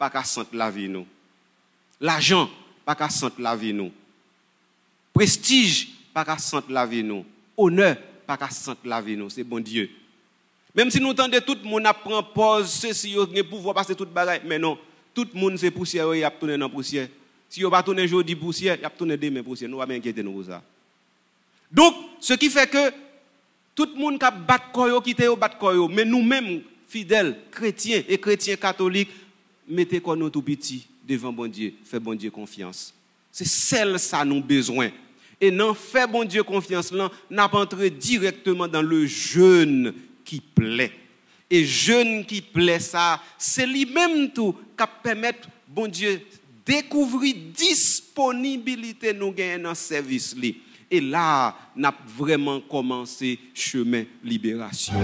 pas qu'à sentir la. L'argent, pas qu'à sentir la vie nous. Prestige, pas qu'à sentir la vie nous. Honneur, pas qu'à sentir la vie nous. C'est bon Dieu. Même si nous entendons tout le monde prend pause, ceci, il a pouvoir passer toute bagaille. Mais non, tout le monde c'est poussière, il a tourné dans la poussière. Si on va tourner aujourd'hui poussière, il a tourné demain poussière. Nous ne pas inquiéter nous pour ça. Donc, ce qui fait que tout le monde qui a battu koyo, qui battu koyo, mais nous-mêmes, fidèles, chrétiens et chrétiens catholiques, mettez quoi nous tout devant bon Dieu, fait bon Dieu confiance. C'est celle ça nous besoin. Et non, fait bon Dieu confiance là, n'a entré directement dans le jeûne qui plaît. Et jeûne qui plaît ça, c'est lui-même tout qui permet bon Dieu découvrir disponibilité nous gagner dans service. Et là, n'a vraiment commencé chemin libération.